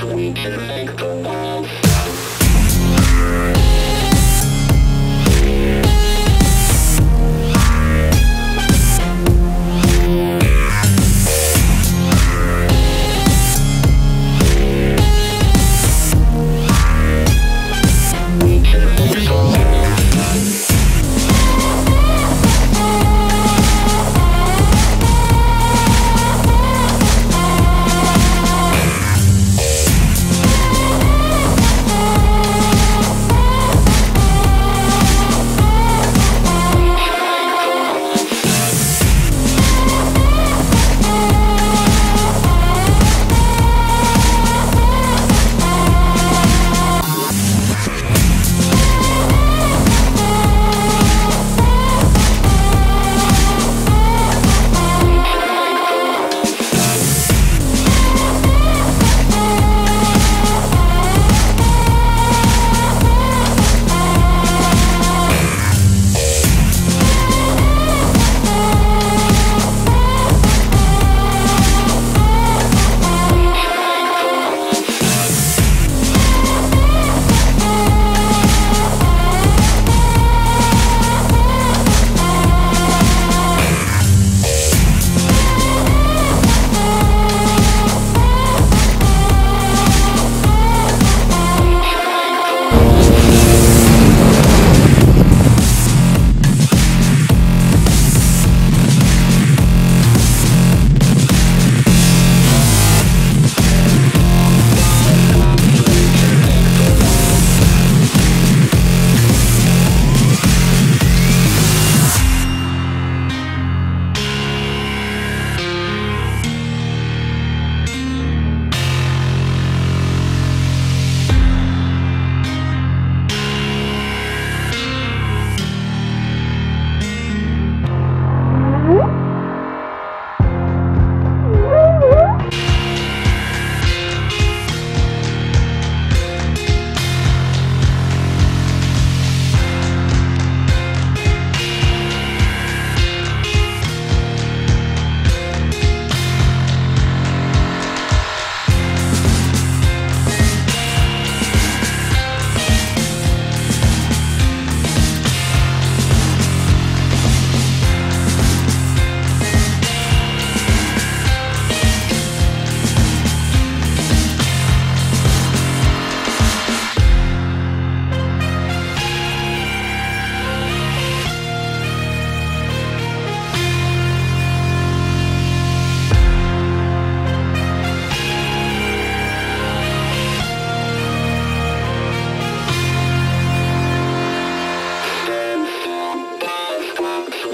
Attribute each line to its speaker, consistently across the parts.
Speaker 1: Sweet.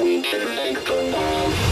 Speaker 2: we can make them all.